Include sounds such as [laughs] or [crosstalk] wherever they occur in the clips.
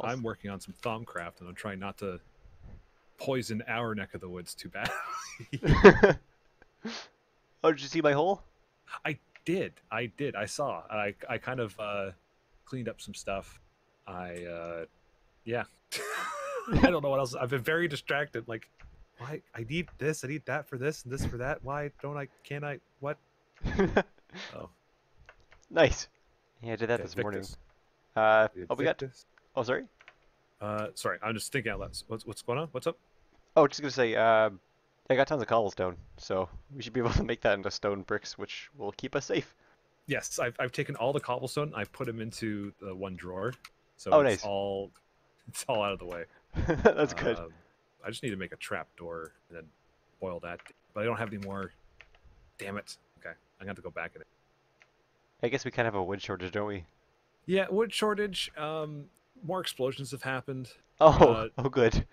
Uh, I'm working on some Thaumcraft, and I'm trying not to poison our neck of the woods too bad. [laughs] oh, did you see my hole? I did. I did. I saw. I I kind of uh, cleaned up some stuff. I uh, yeah. [laughs] I don't know what else. I've been very distracted. Like, why? I need this. I need that for this and this for that. Why don't I? Can I? What? [laughs] Oh, nice. Yeah, I did that okay, this morning. Uh, oh, we got. Victus. Oh, sorry. Uh, sorry. I'm just thinking out loud. What's what's going on? What's up? Oh, just gonna say, um, I got tons of cobblestone, so we should be able [laughs] to make that into stone bricks, which will keep us safe. Yes, I've I've taken all the cobblestone. I put them into the one drawer, so Oh, it's nice. all it's all out of the way. [laughs] That's good. Um, I just need to make a trap door and then boil that. But I don't have any more. Damn it. Okay, I'm gonna have to go back in it. I guess we kind of have a wood shortage, don't we? Yeah, wood shortage. Um, more explosions have happened. Oh, Uh, oh, good.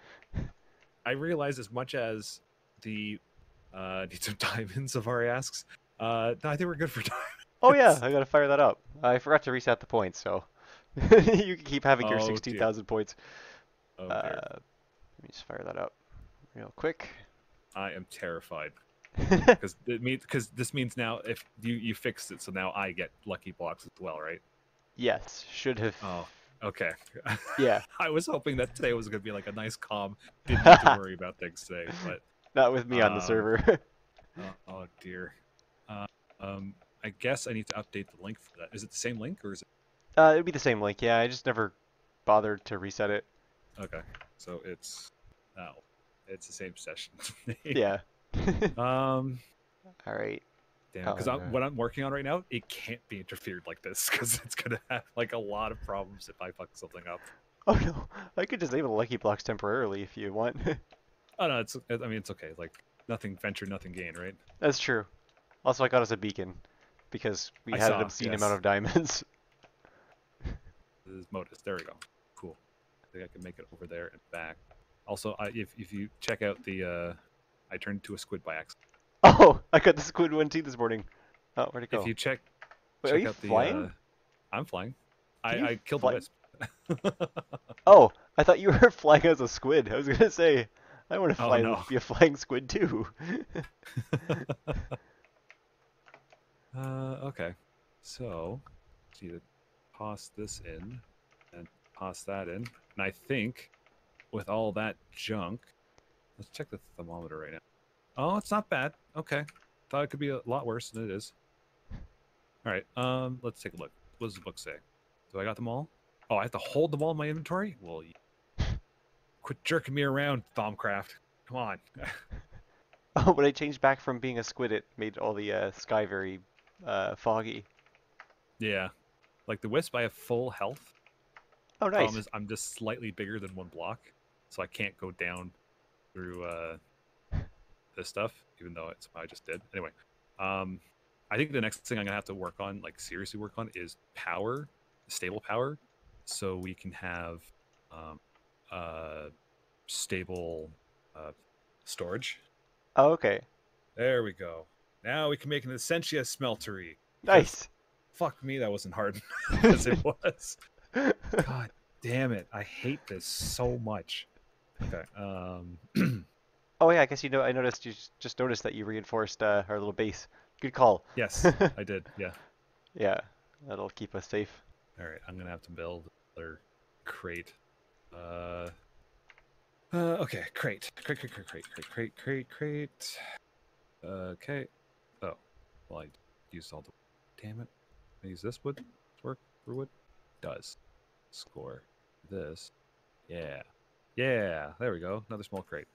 I realize as much as the uh [laughs] need some diamonds, Avari asks. Uh, no, I think we're good for [laughs] diamonds. Oh yeah, I gotta fire that up. I forgot to reset the points, so [laughs] you can keep having your Oh, dear. sixteen thousand points. Oh, Uh, let me just fire that up real quick. I am terrified because it means because this means now if you you fixed it, so now I get lucky blocks as well, right? yes, should have. Oh, okay. Yeah, [laughs] I was hoping that today was gonna be like a nice calm, didn't have to [laughs] worry about things today, but not with me on the Um, server. [laughs] oh, oh dear. Uh, um, I guess I need to update the link for that. Is it the same link or is it? uh, it'd be the same link. Yeah, I just never bothered to reset it. Okay, so it's no, it's the same session. Yeah. Um. All right. Damn, Oh, because no. what I'm working on right now, it can't be interfered like this because it's gonna [laughs] have like a lot of problems if I fuck something up. Oh no, [laughs] I could disable the lucky blocks temporarily if you want. [laughs] Oh no, it's I mean it's okay. Like nothing venture, nothing gain, right? That's true. Also, I got us a beacon because we I had saw, an obscene yes. amount of diamonds. This is Modus. There we go. Cool. I think I can make it over there and back. Also, I, if if you check out the, uh, I turned to a squid by accident. [laughs] oh, I got the squid one too this morning. Oh, where'd it go? If you check, Wait, check are you out the. flying? Uh, I'm flying. I, I killed fly- the wisp. [laughs] Oh, I thought you were [laughs] flying as a squid. I was gonna say, I want to fly Oh, no. be a flying squid too. Uh, okay. So, let's either toss this in and toss that in. And I think with all that junk, let's check the thermometer right now. Oh, it's not bad. Okay. Thought it could be a lot worse than it is. All right. Um, let's take a look. What does the book say? Do I got them all? Oh, I have to hold them all in my inventory? Well, quit jerking me around, Thaumcraft. Come on. [laughs] oh, when I changed back from being a squid, it made all the uh, sky very uh, foggy. yeah. Like the wisp, I have full health. Oh, nice. Problem is, I'm just slightly bigger than one block, so I can't go down through uh, this stuff, even though it's what I just did. Anyway, um, I think the next thing I'm gonna have to work on, like seriously work on, is power, stable power, so we can have um, uh, stable uh, storage. Oh, okay. There we go. Now we can make an Essentia smeltery. Nice. Fuck me, that wasn't hard [laughs] as it [laughs] was. God damn it. I hate this so much. Okay. Um [clears throat] Oh yeah, I guess you know. I noticed you just noticed that you reinforced uh, our little base. Good call. yes, [laughs] I did. Yeah. Yeah, that'll keep us safe. All right, I'm going to have to build another crate. Uh uh, okay, crate. Crate, crate, crate, crate, crate, crate, crate, crate. Okay. Oh, well, I used all the. Damn it. I use this wood to work for wood? Does. Score. This. Yeah. Yeah, there we go. Another small crate.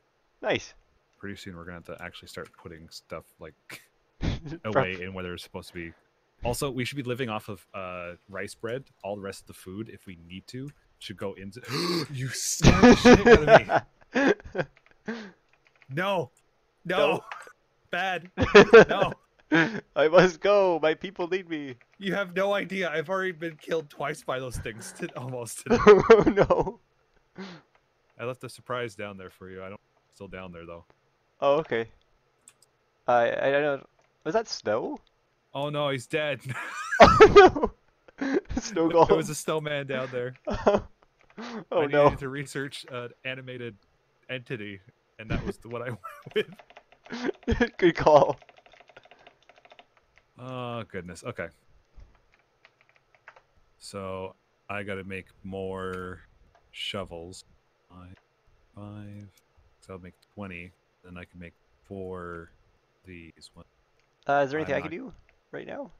Nice. Pretty soon we're going to have to actually start putting stuff like [laughs] away in where they're supposed to be. Also, we should be living off of uh, rice bread. All the rest of the food, if we need to, should go into. [gasps] [gasps] you scared the shit out of me. No, no, No. [laughs] bad. No, [laughs] I must go. My people need me. you have no idea. I've already been killed twice by those things. To, almost. Today. oh no. I left a surprise down there for you. I don't. Still down there though. Oh okay. I I don't know. Was that snow? Oh no, he's dead. Oh [laughs] no. [laughs] Snow there was a snowman down there. [laughs] oh I no. needed to research an animated entity, and that was the one I went with. Good call. Oh goodness. Okay. So I got to make more shovels. Five, five. So I'll make twenty. Then I can make four. These one. Uh, is there anything I'm I can do right now?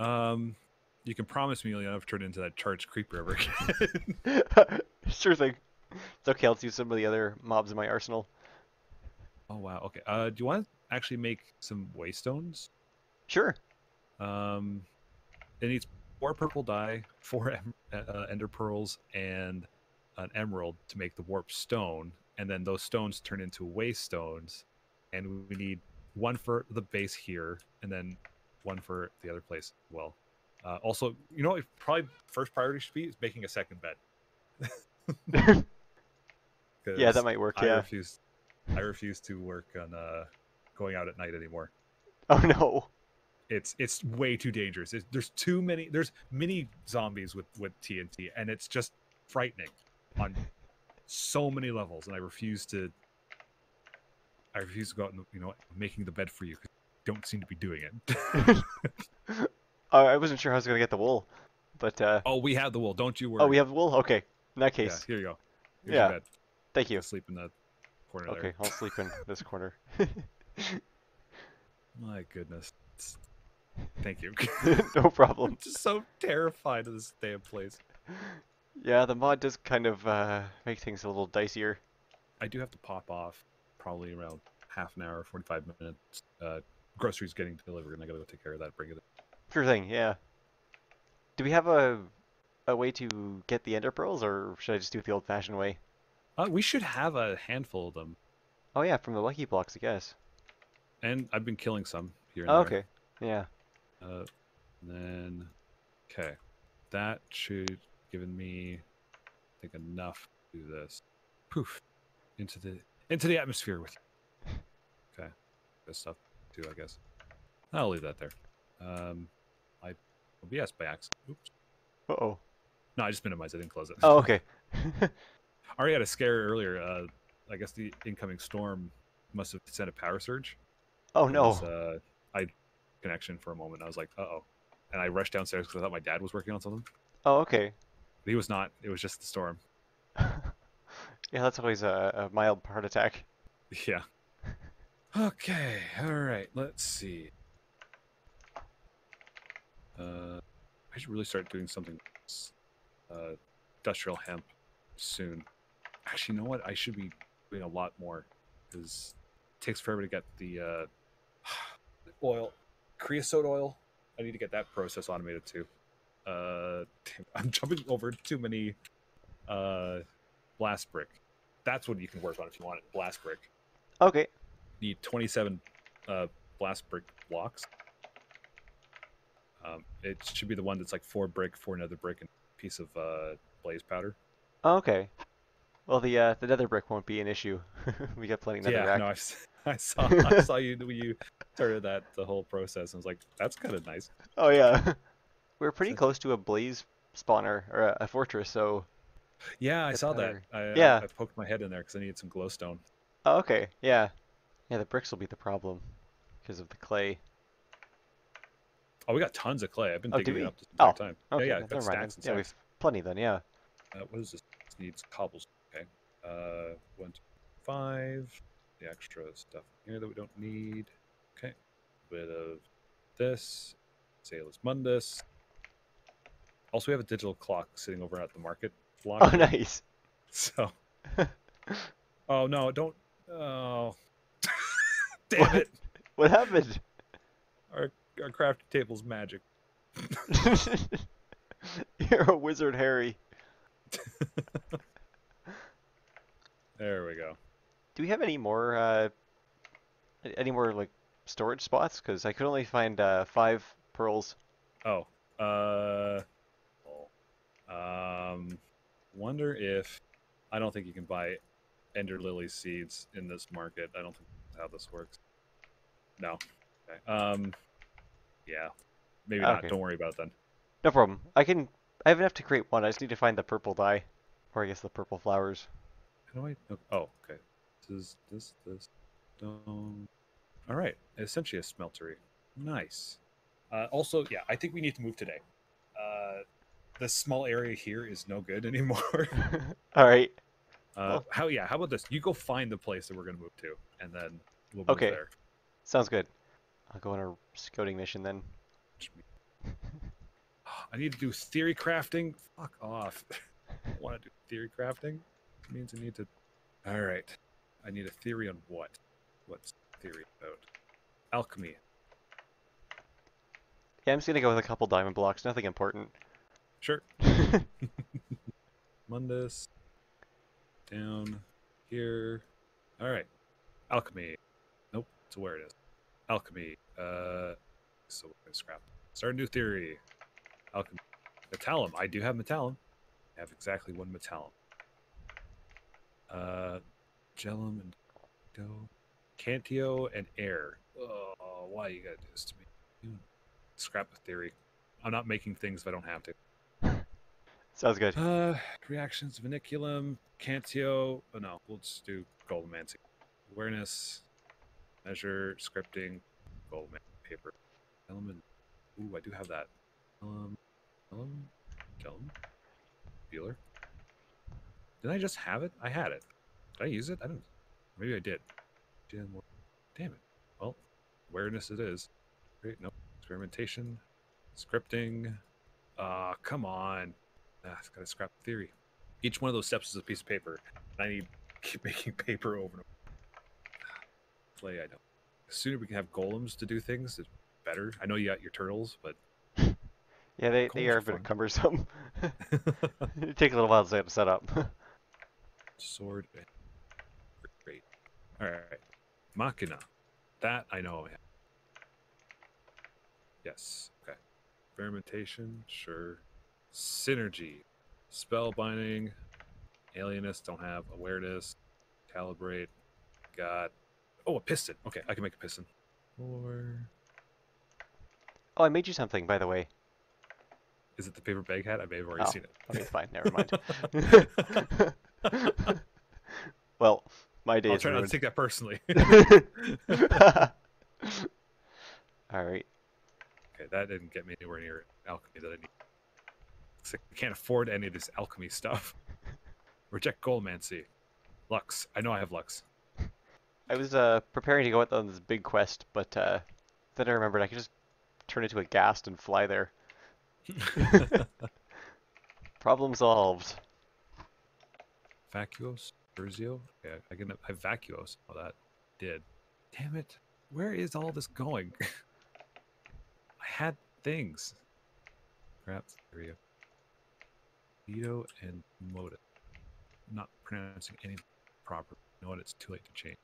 Um, you can promise me you'll never turn into that charged creeper ever again. [laughs] sure thing. It's okay. Let's use some of the other mobs in my arsenal. oh wow. Okay. Uh, do you want to actually make some waystones? Sure. Um, it needs four purple dye, four em- uh, ender pearls, and an emerald to make the warp stone. And then those stones turn into waystones. And we need one for the base here, and then one for the other place well. Uh, also, you know, what probably first priority should be is making a second bed. [laughs] [laughs] yeah, that might work. I Yeah. refuse. I refuse to work on uh, going out at night anymore [laughs] Oh no. it's it's way too dangerous. It's, there's too many. There's many zombies with with TNT, and it's just frightening on so many levels. And I refuse to. I refuse to go out and you know making the bed for you. 'cause you don't seem to be doing it. [laughs] I wasn't sure how I was gonna get the wool, but uh, oh, we have the wool. Don't you worry. oh, we have wool. Okay. In that Yeah, case, here you go. Here's Yeah, your bed. thank you. Sleep in the corner Okay, I'll sleep in [laughs] this corner. [laughs] My goodness. Thank you. no problem. I'm just so terrified of this damn place. Yeah, the mod does kind of uh, make things a little dicier. I do have to pop off probably around half an hour, 45 minutes. Uh, groceries getting delivered, and I gotta go take care of that, bring it in. Sure thing. Yeah. Do we have a a way to get the ender pearls, or should I just do it the old-fashioned way? Uh, we should have a handful of them, Oh yeah, from the lucky blocks, I guess. and I've been killing some here and Oh, there. okay. Yeah. Uh, then, okay, that should given me, I think, enough to do this. Poof, into the into the atmosphere with you. Okay, this stuff too, I guess. I'll leave that there. Um, I OBS by accident. Oops. Uh oh. No, I just minimized it. I didn't close it. Oh, okay. [laughs] [laughs] I already had a scare earlier. Uh, I guess the incoming storm must have sent a power surge. oh no. 'cause, Uh, I connection for a moment. I was like, uh oh, and I rushed downstairs because I thought my dad was working on something. Oh, okay. But he was not. It was just the storm. [laughs] yeah, that's always a, a mild heart attack. Yeah. Okay. All right. Let's see. Uh, I should really start doing something. Uh, industrial hemp soon. Actually, you know what? I should be doing a lot more because it takes forever to get the uh, [sighs] oil, creosote oil. I need to get that process automated too. Uh, [laughs] I'm jumping over too many uh, blast brick. That's what you can work on if you want it. Blast brick Okay. need 27 uh, blast brick blocks. Um, it should be the one that's like four brick, four nether brick, and a piece of uh, blaze powder. Oh, okay. Well, the uh, the nether brick won't be an issue. [laughs] we got plenty of nether yeah, rack. no, I, [laughs] I saw I saw you when you started that the whole process, and I was like, that's kind of nice. Oh yeah. We're pretty So- close to a blaze spawner or a, a fortress, so. Yeah, I saw that. better. I, I- Yeah. I, poked my head in there because I needed some glowstone. Oh, okay. Yeah. Yeah, the bricks will be the problem because of the clay. Oh, we got tons of clay. I've been Oh, digging it up this entire Oh, time. Okay, yeah, yeah, got stacks. Yeah, we've plenty then. Yeah. Uh, what is this? This needs cobbles. Okay. Uh, one, two, five. The extra stuff here that we don't need. Okay. A Bit of this. Salus Mundus. Also, we have a digital clock sitting over at the market block. Oh, nice. [laughs] So. [laughs] oh no! Don't. Oh. [laughs] Damn What? it! What happened? Our our crafting table's magic. You're a wizard, Harry. There we go. Do we have any more? Uh, any more like storage spots? Because I could only find uh, five pearls. Oh, uh, um, wonder if I don't think you can buy Ender Lily seeds in this market. I don't think that's how this works. No. Okay. Um, yeah, maybe not. Don't worry about it then. No problem. I can. I have enough to create one. I just need to find the purple dye, Or I guess the purple flowers. How do I? oh, Oh, okay. This is this this. Stone. All right. Essentially a smeltery. Nice. Uh, also, yeah, I think we need to move today. Uh, this small area here is no good [laughs] anymore. [laughs] All right. Uh, how? Yeah. How about this? You go find the place that we're gonna move to, and then we'll move Okay. there. Sounds good. I'll go on a scouting mission then. [sighs] I need to do theory crafting. Fuck off. [laughs] I want to do theory crafting. It means I need to. All right. I need a theory on what? What's theory about? Alchemy. Yeah, I'm just gonna go with a couple diamond blocks. Nothing important. Sure. [laughs] Mundus. Down here. All right. Alchemy. Nope. To where It's. Alchemy. Uh. So we're gonna scrap. Start a new theory. Alchemy. Metallum. I do have metallum. I have exactly one metallum. Uh, gelum and dough. Cantio and air. Oh, why you gotta do this to me? Scrap a theory. I'm not making things if I don't have to. Sounds good. Uh, reactions, Vinculum, Cantio. Oh no, we'll just do Golemancy. Awareness, measure, scripting, Golemancy paper. Element. Ooh, I do have that. Um, um, Gelum, Bueller. Did I just have it? I had it. Did I use it? I don't. Maybe I did. Damn it. Well, awareness it is. Great. Nope. Experimentation, scripting. Ah, come on. Ah, it's got to scrap the theory. Each one of those steps is a piece of paper, and I need to [laughs] keep making paper over and over. Play, I don't. The sooner we can have golems to do things, the better. I know you got your turtles, but [laughs] Yeah, they, they are are a bit cumbersome. [laughs] it takes a little while to set- up. sword. Great. All right. Machina. That I know. Yes. Okay. Fermentation. Sure. Synergy. Spell binding. Alienist. Don't have. Awareness. Calibrate. Got. Oh, a piston. Okay, I can make a piston. Or oh, I made you something, by the way. is it the paper bag hat? I may have already Oh, seen it. Okay, fine. Never mind. [laughs] well, my day I'll is try not to ruined. take that personally. [laughs] [laughs] All right. Okay, that didn't get me anywhere near alchemy that I need. I can't afford any of this alchemy stuff. [laughs] Reject Golemancy. Lux. I know I have Lux. I was uh, preparing to go out on this big quest, but uh, then I remembered I could just turn into a ghast and fly there. [laughs] Problem solved. Vacuos? Burzio? Okay, I can I have Vacuos. Oh, that did. Damn it. Where is all this going? [laughs] I had things. Perhaps Rio. Vito and Moda. Not pronouncing any proper. You know what? It's too late to change.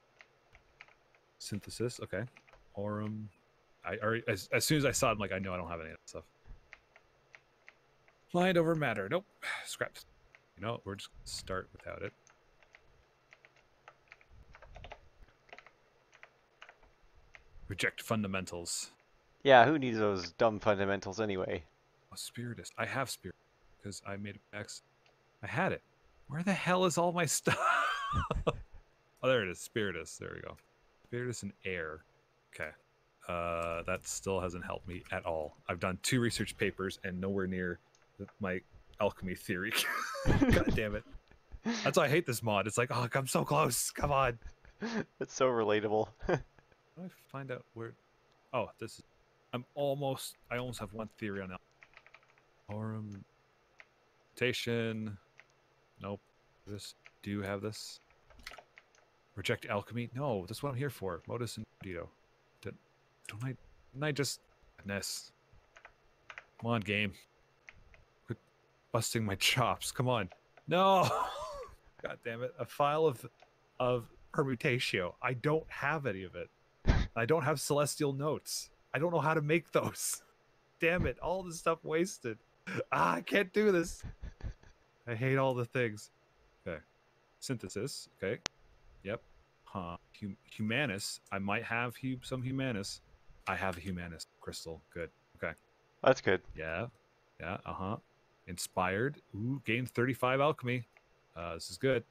Synthesis. Okay. Aurum. I already as, as soon as I saw it, I'm like, I know I don't have any of that stuff. Mind over matter. Nope. [sighs] Scrapped. You know, we're just gonna start without it. Reject fundamentals. Yeah, who needs those dumb fundamentals anyway? Oh, Spiritus. I have Spirit because I made a X. I had it. Where the hell is all my stuff? [laughs] oh, there it is. Spiritus. There we go. Spiritus and air. Okay. Uh, that still hasn't helped me at all. I've done two research papers and nowhere near the- my alchemy theory. [laughs] God damn it. That's why I hate this mod. It's like, oh, I'm so close. Come on. It's so relatable. How do I find out where? Oh, this is. I'm almost. I almost have one theory on that. Aurum. Mutation. Nope. This. Do you have this? Reject alchemy. No, that's what I'm here for. Modus and Dito. Did, don't I? Didn't I just? Ness. Come on, game. Quit busting my [laughs] chops. Come on. No. [laughs] God damn it! A file of of permutatio. I don't have any of it. I don't have celestial notes. I don't know how to make those. [laughs] Damn it! All this stuff wasted. Ah, I can't do this. [laughs] I hate all the things. Okay, synthesis. Okay, yep. Huh. Hum- humanus. I might have hu- some humanus. I have a humanus crystal. Good. Okay. That's good. Yeah. Yeah. Uh huh. Inspired. Ooh, gained 35 alchemy. Uh, this is good.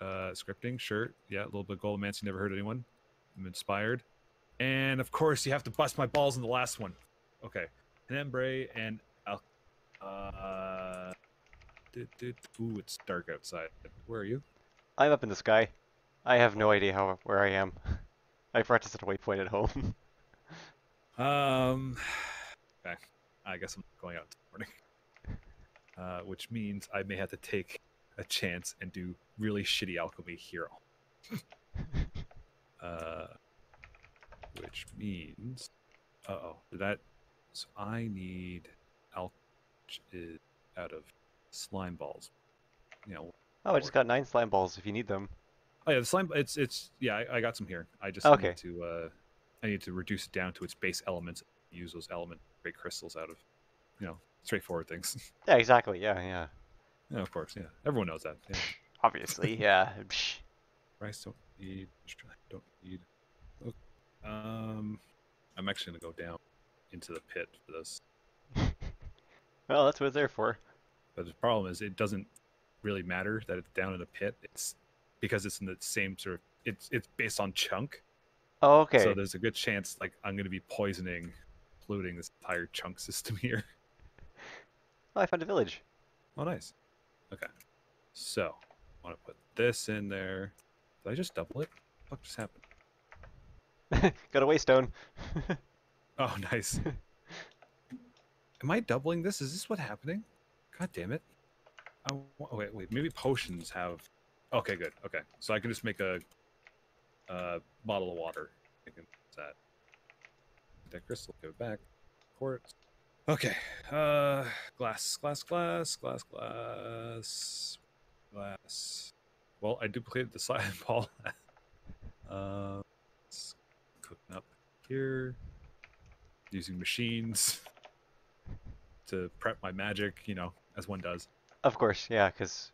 Uh, scripting, sure. Yeah, a little bit of Golemancy never hurt anyone. I'm inspired. And of course, you have to bust my balls in the last one. Okay. Tenebrae and Al- uh, did, did, ooh, it's dark outside. Where are you? I'm up in the sky. I have no idea how where I am. [laughs] I practiced at a waypoint at home. [laughs] Um, okay. I guess I'm going out this morning. [laughs] Uh, which means I may have to take a chance and do really shitty alchemy here. uh, which means, uh oh, that. So I need is out of slime balls. You know. oh, I just got nine slime balls if you need them. Oh yeah, the slime. It's it's yeah. I, I got some here. I just Okay. need to uh, I need to reduce it down to its base elements. Use those element create crystals out of, you know, straightforward things. [laughs] Yeah, exactly. Yeah, yeah. yeah, of course. Yeah, everyone knows that. Yeah. [laughs] Obviously, yeah. Rice don't need. Don't need. Okay. Um, I'm actually gonna go down into the pit for this. Well, that's what it's there for. But the problem is, it doesn't really matter that it's down in a pit. It's because it's in the same sort of. It's it's based on chunk. Oh, okay. So there's a good chance like I'm gonna be poisoning, polluting this entire chunk [laughs] system here. Oh, I found a village. Oh, nice. Okay. So, I want to put this in there. Did I just double it? What just happened? [laughs] got a waystone. [laughs] Oh, nice. Am I doubling this? Is this what happening? God damn it. I wa- wait, wait. Maybe potions have. Okay, good. Okay. So I can just make a, uh bottle of water. That. That crystal, it back. Quartz. Okay. Uh, glass, glass, glass, glass, glass, glass. Well, I duplicated the [laughs] slime ball. uh, it's cooking up here. Using machines to prep my magic, you know, as one does. Of course, yeah, because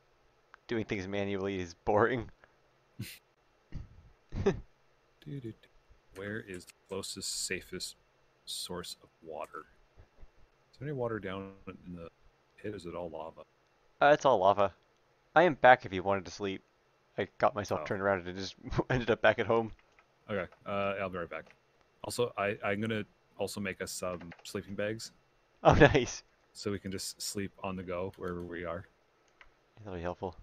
doing things manually is boring. [laughs] [laughs] Where is the closest, safest source of water? Is there any water down in the pit? Is it all lava? Uh, it's all lava. I am back if you wanted to sleep. I got myself Oh. turned around and just [laughs] ended up back at home. Okay, uh, I'll be right back. Also, I, I'm gonna also make us some sleeping bags [laughs] Oh, nice. so we can just sleep on the go wherever we are. That'll be helpful.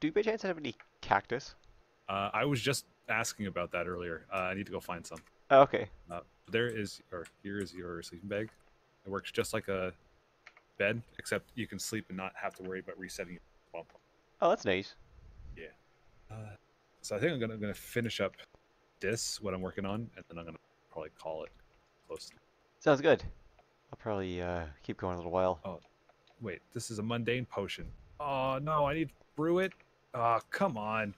Do you by chance have any cactus? Uh, I was just asking about that earlier. Uh, I need to go find some. Oh, okay. Uh, there is, or here is your sleeping bag. It works just like a bed, except you can sleep and not have to worry about resetting your bump. Oh, that's nice. Uh, so I think I'm gonna gonna finish up this what I'm working on, and then I'm gonna probably call it close. Sounds good. I'll probably uh, keep going a little while. Oh, wait, this is a mundane potion. Oh no, I need to brew it. Oh, come on.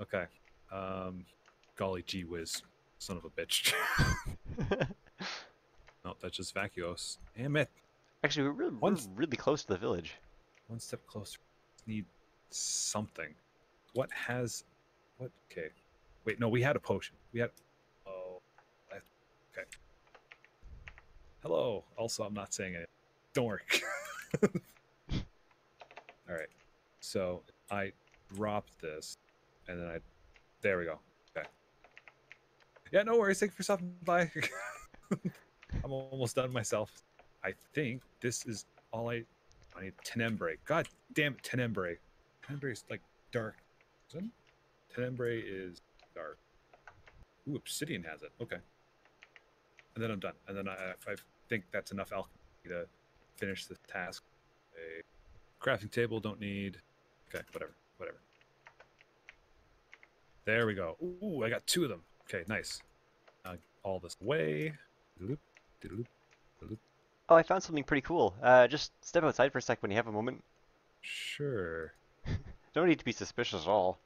Okay. Um, golly gee whiz, son of a bitch. [laughs] no, that's just vacuos. Damn it. Actually, we're really, we're really close to the village. One step closer. Need something. What has? What? Okay. Wait, no, we had a potion. We had. Oh. I, okay. Hello. Also, I'm not saying it. Don't worry. [laughs] All right. So I dropped this, and then I. There we go. Okay. Yeah, no worries. Thank you for stopping by. [laughs] I'm almost done myself. I think this is all I. I need Tenebrae. God damn it, Tenebrae. Tenebrae is like dark. Tenebrae is dark. Ooh, Obsidian has it. Okay. And then I'm done. And then I, I think that's enough alchemy to finish the task. A crafting table don't need. Okay, whatever, whatever. There we go. Ooh, I got two of them. Okay, nice. Uh, all this away. Doodle-loop, doodle-loop, doodle-loop. Oh, I found something pretty cool. Uh, just step outside for a sec when you have a moment. Sure. [laughs] No need to be suspicious at all.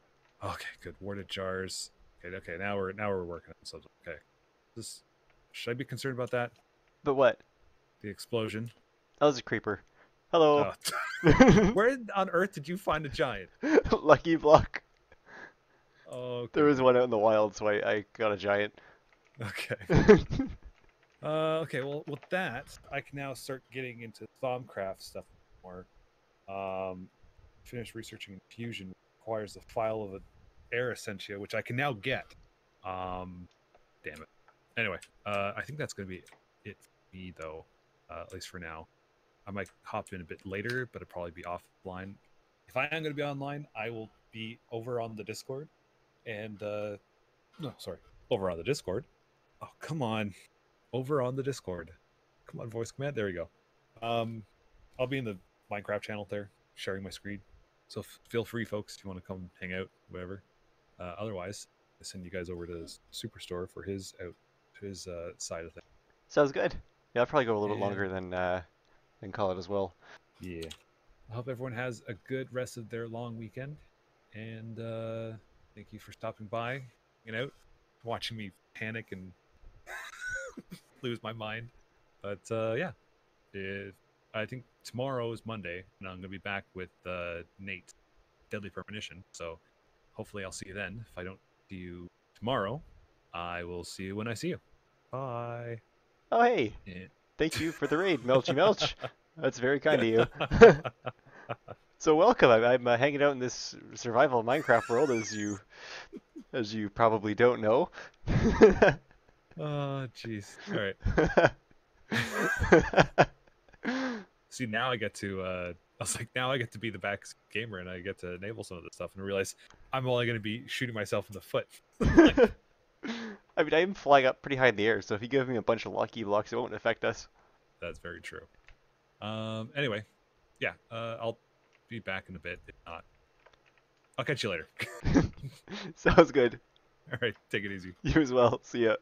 Okay, good. Warded jars. Okay, okay. Now we're now we're working on something. Okay. This should I be concerned about that? But what? The explosion. That was a creeper. Hello. Oh. [laughs] Where on earth did you find a giant? [laughs] Lucky block. Oh, There was one out in the wild, so I, I got a giant. okay. [laughs] Uh, okay. Well, with that, I can now start getting into Thaumcraft stuff more. Um, finished researching fusion requires the file of an air essentia, which I can now get. Um. Anyway, uh, I think that's going to be it for me, though, uh, at least for now. I might hop in a bit later, but it'll probably be offline. If I am going to be online, I will be over on the Discord. And, uh, no, sorry, over on the Discord. Oh, come on. Over on the Discord. Come on, voice command. There we go. Um, I'll be in the Minecraft channel there, sharing my screen. So f- feel free, folks, if you want to come hang out, whatever. Uh, otherwise, I send you guys over to Superstore for his out his uh, side of things. Sounds good. Yeah, I'll probably go a little bit longer than uh, than call it as well. Yeah. I hope everyone has a good rest of their long weekend. And uh, thank you for stopping by, you know, watching me panic and [laughs] lose my mind. But uh, yeah, if, I think tomorrow is Monday, and I'm going to be back with uh, Nate, Deadly Premonition. So hopefully I'll see you then. If I don't see you tomorrow, I will see you when I see you. Bye. Oh hey, Yeah. thank you for the raid, Melchy Melch. [laughs] That's very kind of you. [laughs] so welcome. I'm, I'm uh, hanging out in this survival Minecraft world, as you as you probably don't know. [laughs] Oh, jeez. All right. See, now I get to. uh I was like, now I get to be the back gamer, and I get to enable some of this stuff, and realize I'm only going to be shooting myself in the foot. I mean, I'm flying up pretty high in the air, so if you give me a bunch of lucky blocks, it won't affect us. That's very true. Um. Anyway, yeah. Uh, I'll be back in a bit. If not, I'll catch you later. [laughs] [laughs] Sounds good. All right. Take it easy. You as well. See ya.